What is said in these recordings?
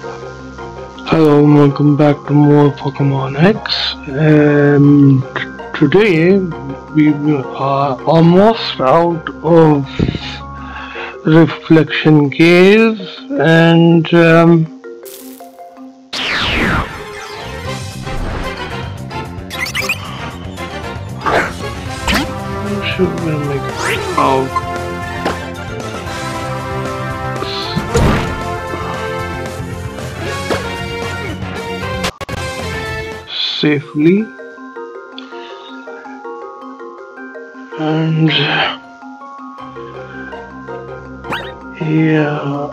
Hello and welcome back to more Pokemon X. And today we are almost out of Reflection Cave and um, should we make out safely. And yeah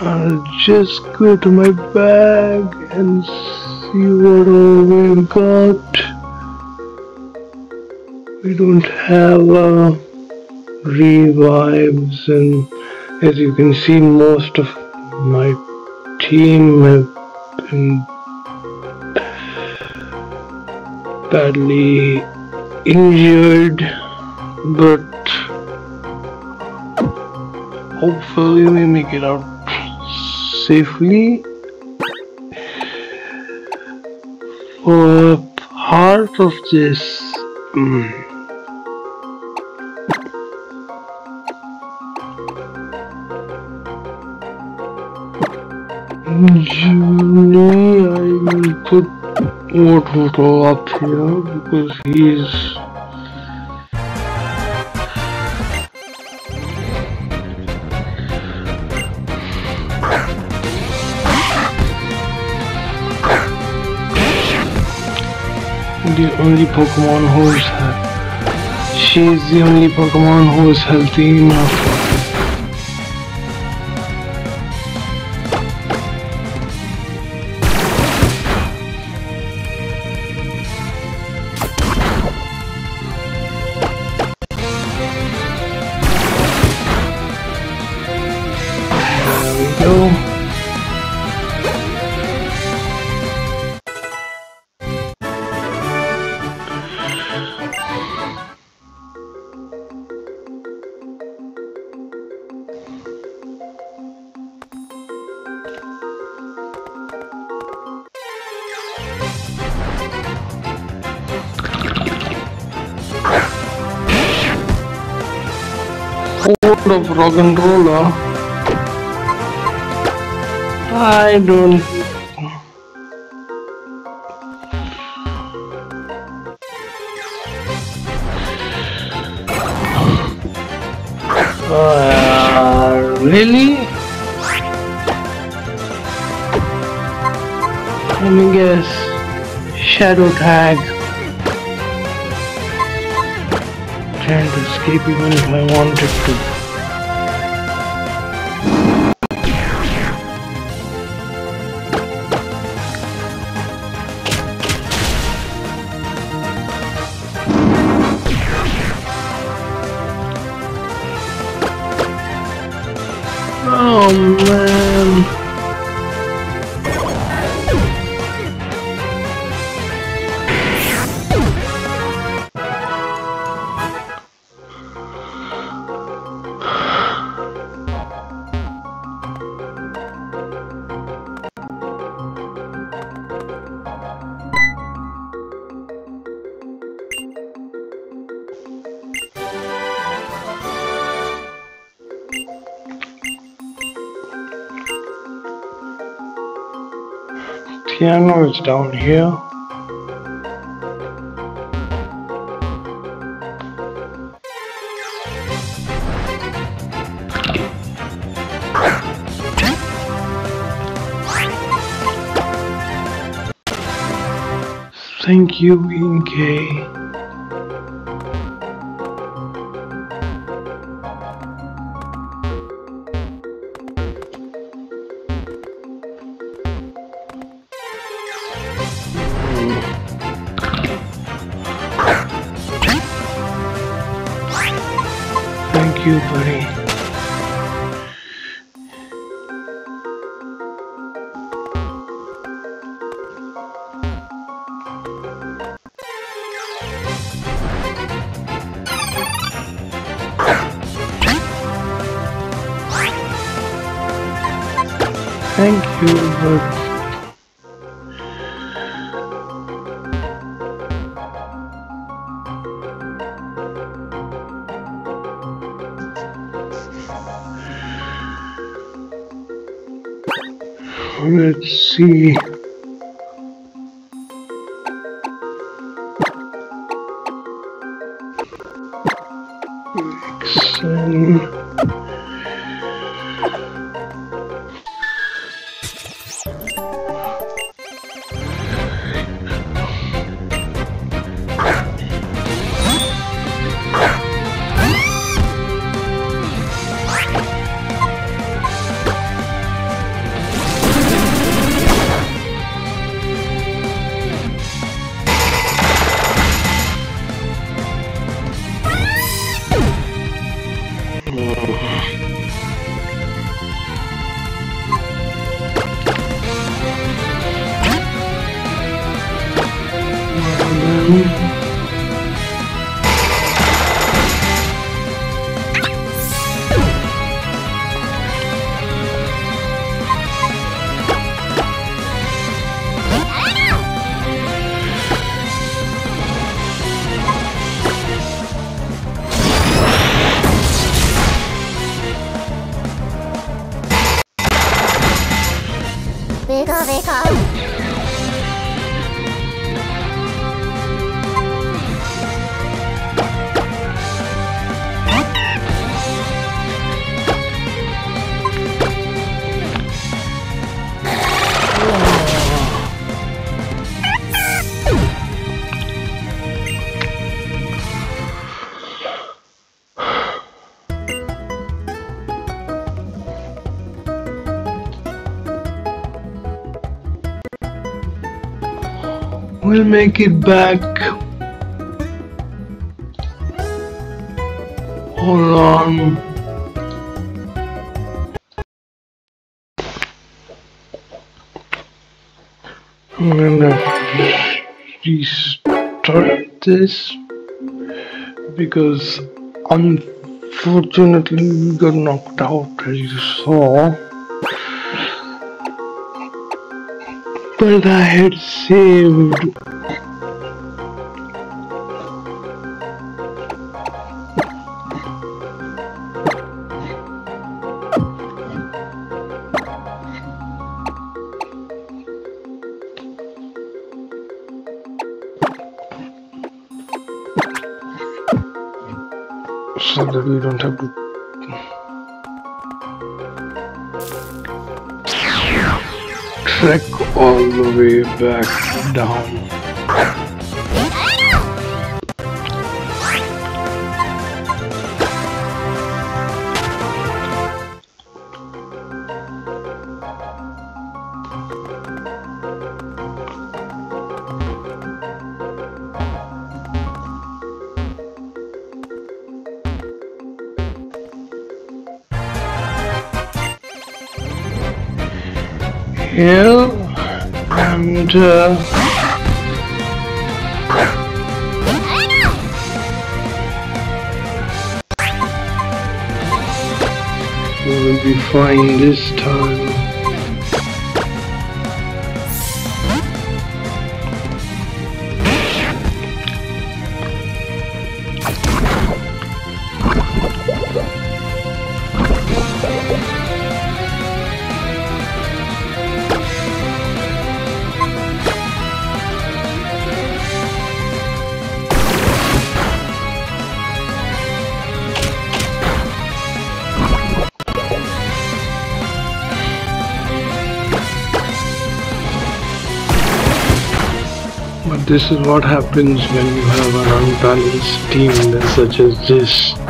I'll just go to my bag and see what all we've got. We don't have uh, revives and as you can see most of my team have been badly injured, but hopefully we make it out safely. For part of this um, Julie, I will put Woodward up here because he's the only Pokemon who's she's the only Pokemon who is healthy enough Of Roggenrola. I don't. Uh, really? Let me guess. Shadow tag. trying to escape even if I wanted to. Oh, piano is down here. Thank you, Inkay. Thank you, let's see We'll make it back. Hold on. I'm gonna restart this because unfortunately we got knocked out as you saw. But I had saved back down. hill and uh, we will be fine this time. This is what happens when you have an unbalanced team such as this.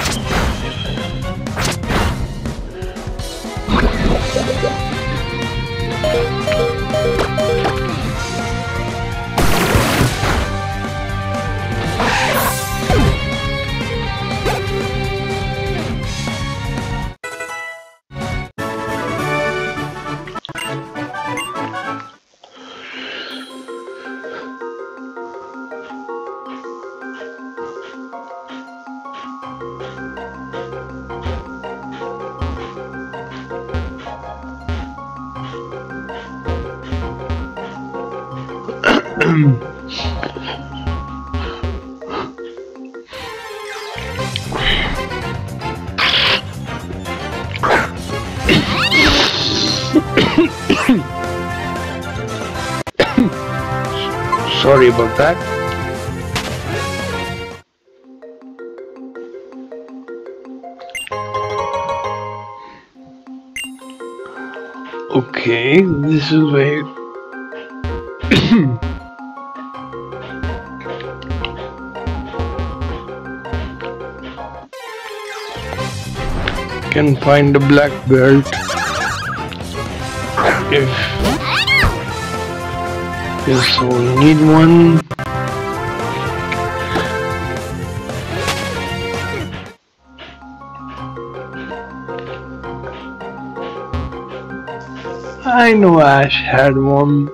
Sorry about that. Okay, this is where can find a black belt if so we need one. I know Ash had one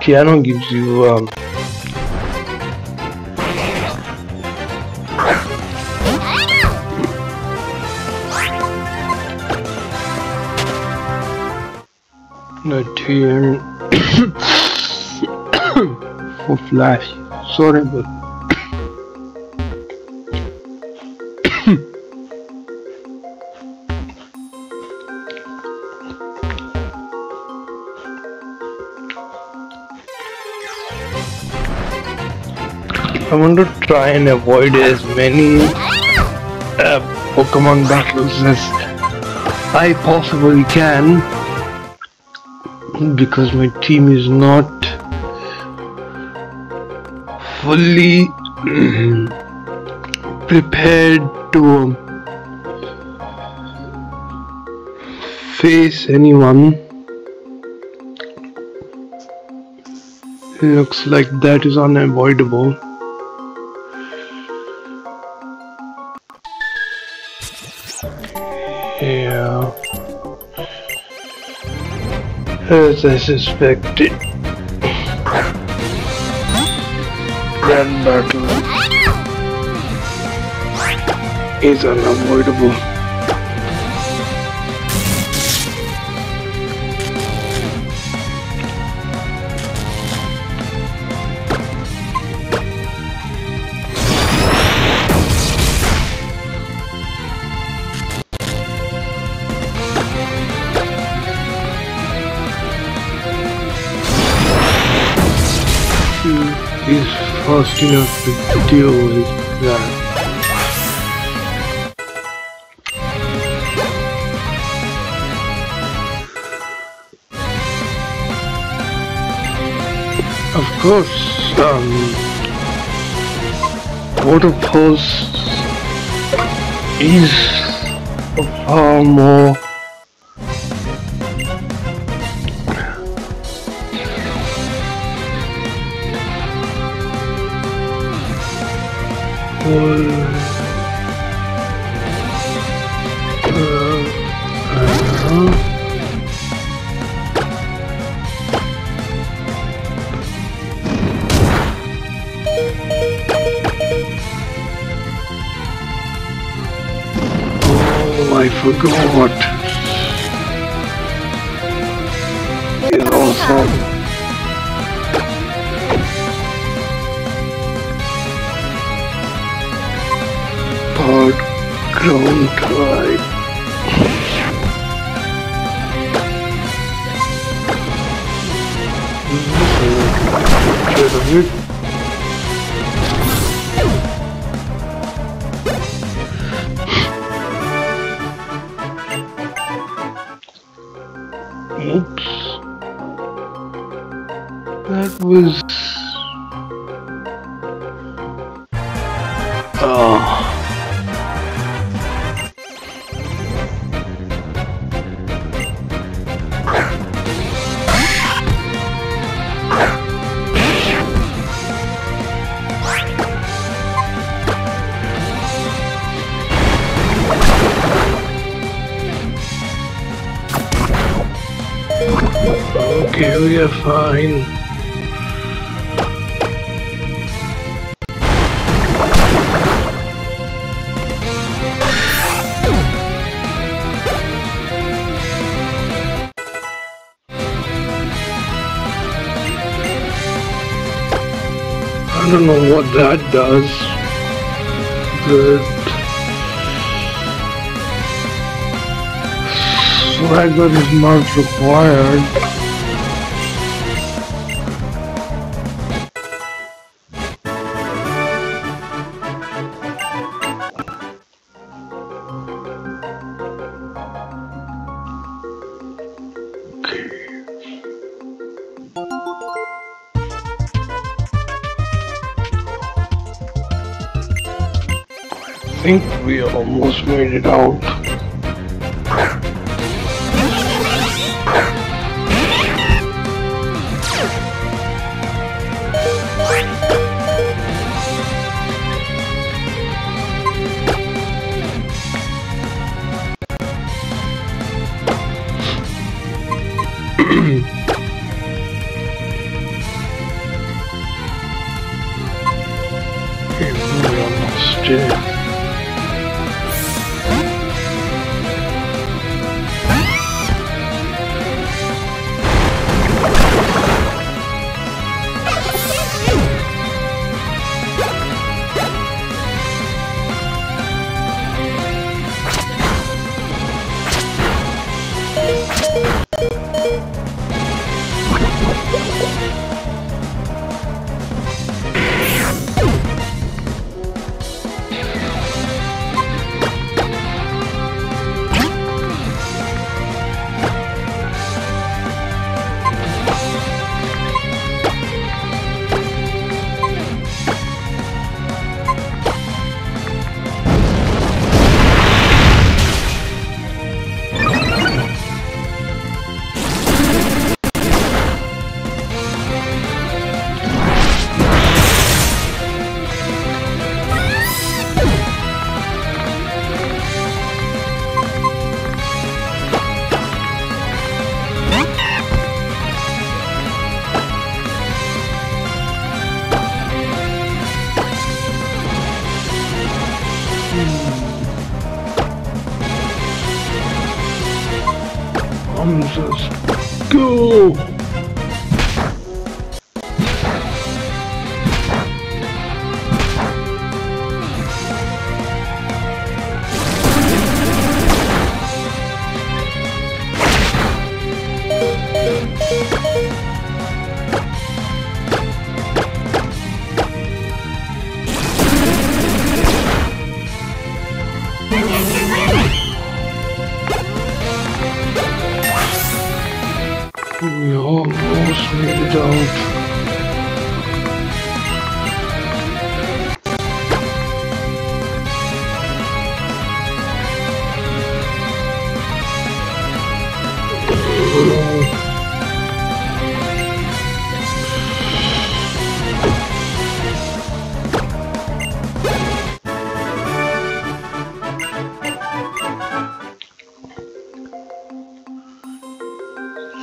Keanu gives you um. No turn for flash. Sorry, but I want to try and avoid as many uh, Pokemon battles as I possibly can because my team is not fully prepared to face anyone. Looks like that is unavoidable. Yeah. As I suspected. That battle is unavoidable. He's fast enough to deal with that. Of course, um, water pulse is far more Oh, I forgot. Was. I don't know what that does, but swagger is not required. Think we almost made it out.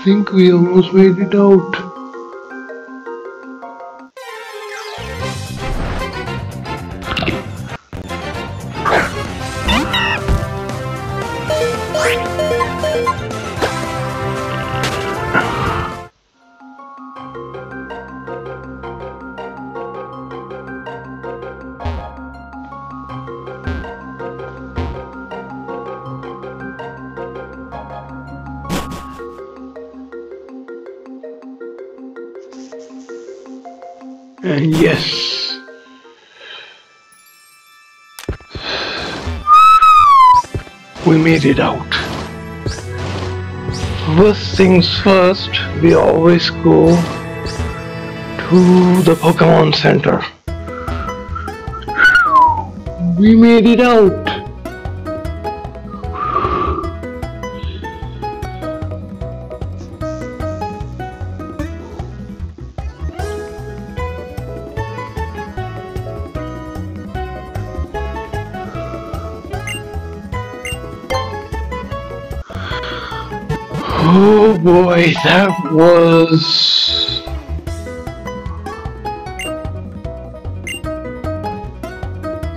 Think we almost made it out. And yes. We made it out. First things first, we always go to the Pokemon Center. We made it out. Oh boy, that was...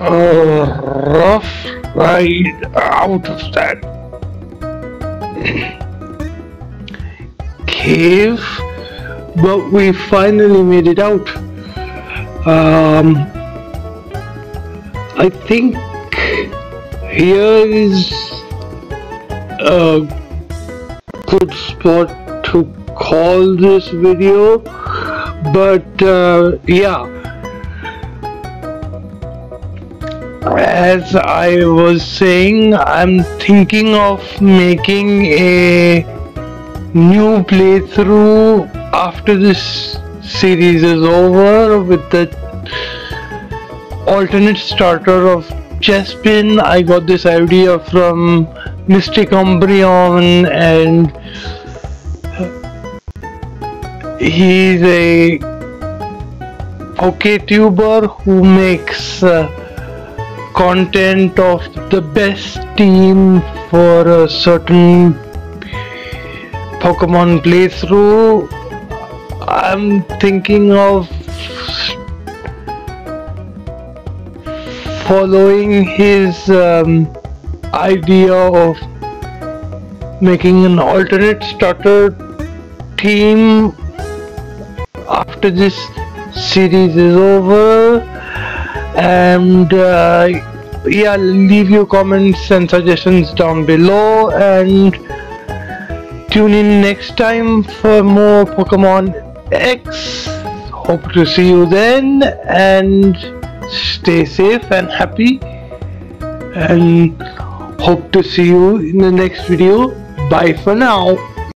A rough ride out of that cave, but we finally made it out. Um, I think here is a good spot to call this video but uh, yeah as I was saying I'm thinking of making a new playthrough after this series is over with the alternate starter of Chespin. I got this idea from Mystic Umbreon and he's a okay tuber who makes uh, content of the best team for a certain Pokemon playthrough. I'm thinking of following his um, idea of making an alternate starter team after this series is over. And uh, yeah leave your comments and suggestions down below and tune in next time for more Pokemon X. Hope to see you then and stay safe and happy and hope to see you in the next video bye for now